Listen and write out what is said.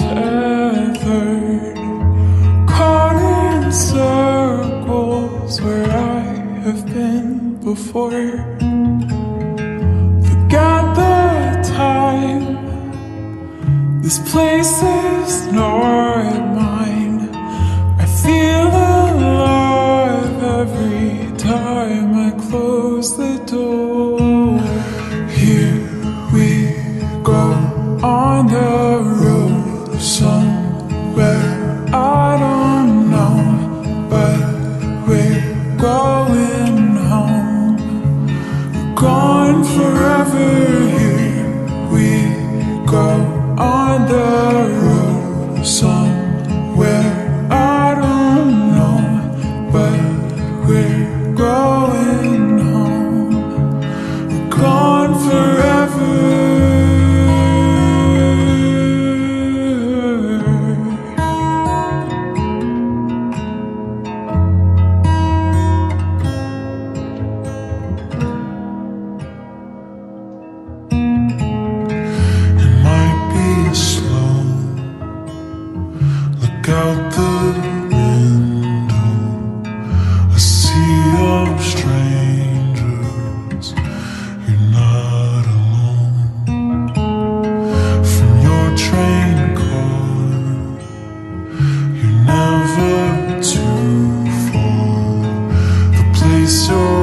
And caught in circles where I have been before. The time, this place is not mine. I feel alive every time I close the door. over you we go on the road. song. out the window, I see of strangers. You're not alone. From your train car, you're never too far. The place you're